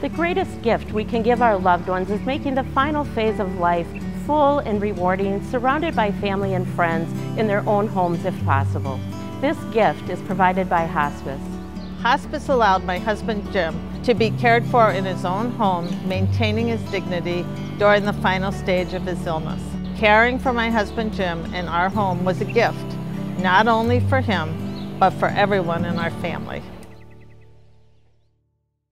The greatest gift we can give our loved ones is making the final phase of life full and rewarding, surrounded by family and friends in their own homes if possible. This gift is provided by hospice. Hospice allowed my husband Jim to be cared for in his own home, maintaining his dignity during the final stage of his illness. Caring for my husband Jim in our home was a gift, not only for him, but for everyone in our family.